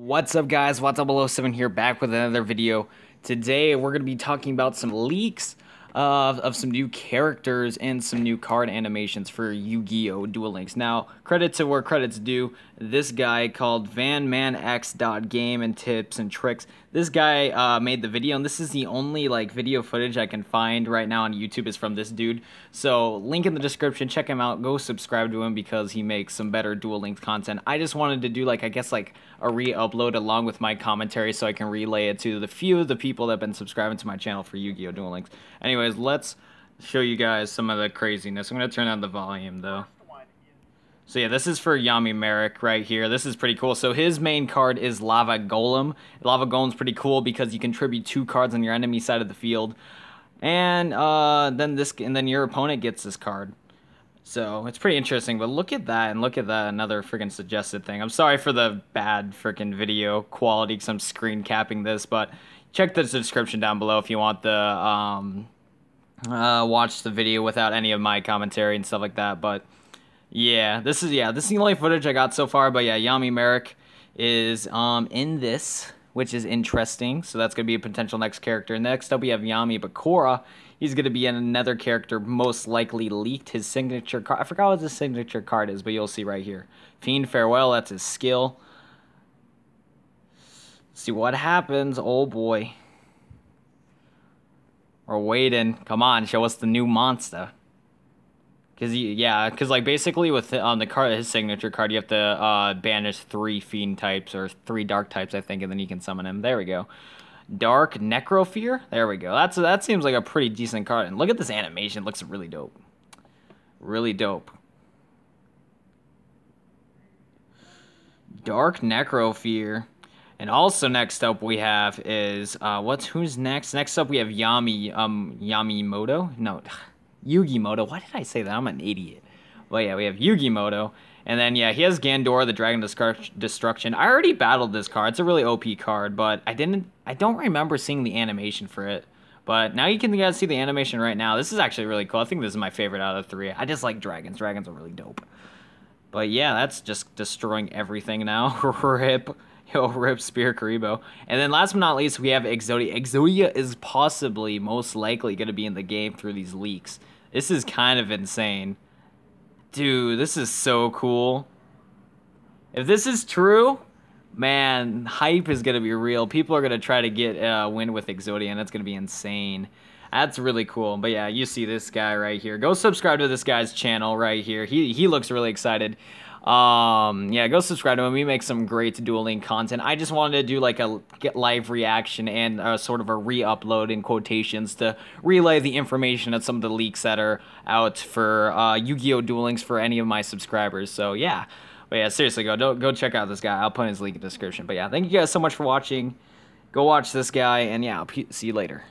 What's up guys, What's up 07 here back with another video. Today we're going to be talking about some leaks of, of some new characters and some new card animations for Yu-Gi-Oh! Duel Links. Now, credit to where credit's due, this guy called VanManX.game and tips and tricks. This guy uh, made the video, and this is the only like video footage I can find right now on YouTube is from this dude. So, link in the description, check him out, go subscribe to him because he makes some better Duel Links content. I just wanted to do like, I guess like a re-upload along with my commentary so I can relay it to the few of the people that have been subscribing to my channel for Yu-Gi-Oh! Duel Links. Anyways, let's show you guys some of the craziness. I'm going to turn down the volume though. So yeah, this is for Yami Marik right here. This is pretty cool. So his main card is Lava Golem. Lava Golem's pretty cool because you contribute two cards on your enemy side of the field. And uh, then this, and then your opponent gets this card. So it's pretty interesting. But look at that, and look at that another freaking suggested thing. I'm sorry for the bad freaking video quality because I'm screen capping this, but check the description down below if you want the um, uh, watch the video without any of my commentary and stuff like that. But yeah, this is yeah, this is the only footage I got so far. But yeah, Yami Marik is um in this, which is interesting. So that's gonna be a potential next character. Next up, we have Yami Bakura. He's gonna be in another character, most likely leaked his signature card. I forgot what his signature card is, but you'll see right here. Fiend Farewell. That's his skill. See what happens. Oh boy. We're waiting. Come on, show us the new monster. Cause yeah, cause like basically with on the card, his signature card, you have to uh, banish three fiend types or three dark types, I think, and then you can summon him. There we go. Dark Necrofear. There we go. That's that seems like a pretty decent card. And look at this animation; it looks really dope. Really dope. Dark Necrofear. And also next up we have is uh, what's who's next? Next up we have Yami um Yamimoto. No. Yugimoto. Why did I say that? I'm an idiot. Well, yeah, we have Yugimoto. And then, yeah, he has Gandora, the Dragon Destruction. I already battled this card. It's a really OP card, but I didn't... I don't remember seeing the animation for it. But now you can guys see the animation right now. This is actually really cool. I think this is my favorite out of three. I just like dragons. Dragons are really dope. But yeah, that's just destroying everything now. Rip. Yo, rip Sphere Kuriboh. And then last but not least, we have Exodia. Exodia is possibly, most likely, going to be in the game through these leaks. This is kind of insane. Dude, this is so cool. If this is true, man, hype is going to be real. People are going to try to get a uh, win with Exodia, and that's going to be insane. That's really cool. But yeah, you see this guy right here. Go subscribe to this guy's channel right here. He, he looks really excited. Um, yeah, go subscribe to him. We make some great Duel Link content. I just wanted to do like a get live reaction and a, sort of a re-upload in quotations to relay the information of some of the leaks that are out for uh, Yu-Gi-Oh! Duel for any of my subscribers. So yeah, but yeah, seriously, go don't, go check out this guy. I'll put his link in the description. But yeah, thank you guys so much for watching. Go watch this guy, and yeah, I'll see you later.